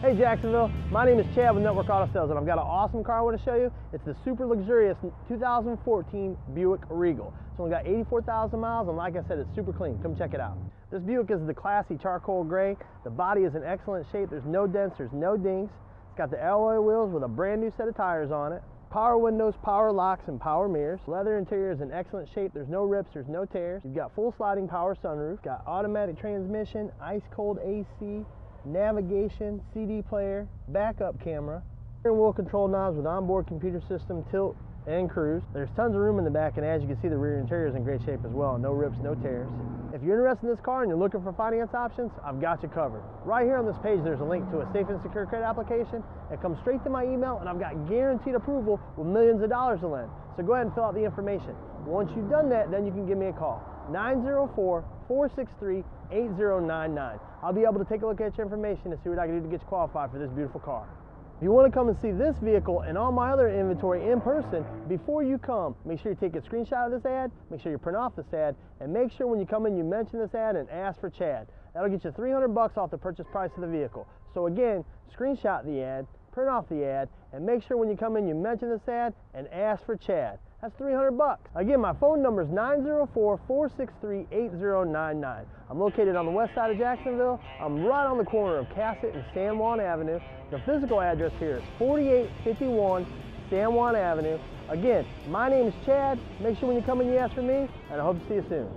Hey Jacksonville, my name is Chad with Network Auto Sales and I've got an awesome car I want to show you. It's the super luxurious 2014 Buick Regal. It's only got 84,000 miles and like I said, it's super clean. Come check it out. This Buick is the classy charcoal gray. The body is in excellent shape. There's no dents, there's no dings. It's got the alloy wheels with a brand new set of tires on it. Power windows, power locks, and power mirrors. Leather interior is in excellent shape. There's no rips, there's no tears. You've got full sliding power sunroof. Got automatic transmission, ice cold AC, navigation, CD player, backup camera, steering wheel control knobs with onboard computer system, tilt, and cruise. There's tons of room in the back, and as you can see, the rear interior is in great shape as well. No rips, no tears. If you're interested in this car and you're looking for finance options, I've got you covered. Right here on this page, there's a link to a safe and secure credit application. It comes straight to my email, and I've got guaranteed approval with millions of dollars to lend. So go ahead and fill out the information. Once you've done that, then you can give me a call. 904 463 8099. I'll be able to take a look at your information and see what I can do to get you qualified for this beautiful car. If you want to come and see this vehicle and all my other inventory in person, before you come, make sure you take a screenshot of this ad, make sure you print off this ad, and make sure when you come in you mention this ad and ask for Chad. That'll get you 300 bucks off the purchase price of the vehicle. So again, screenshot the ad, print off the ad, and make sure when you come in you mention this ad and ask for Chad. That's 300 bucks. Again, my phone number is 904-463-8099. I'm located on the west side of Jacksonville. I'm right on the corner of Cassat and San Juan Avenue. The physical address here is 4851 San Juan Avenue. Again, my name is Chad. Make sure when you come in you ask for me, and I hope to see you soon.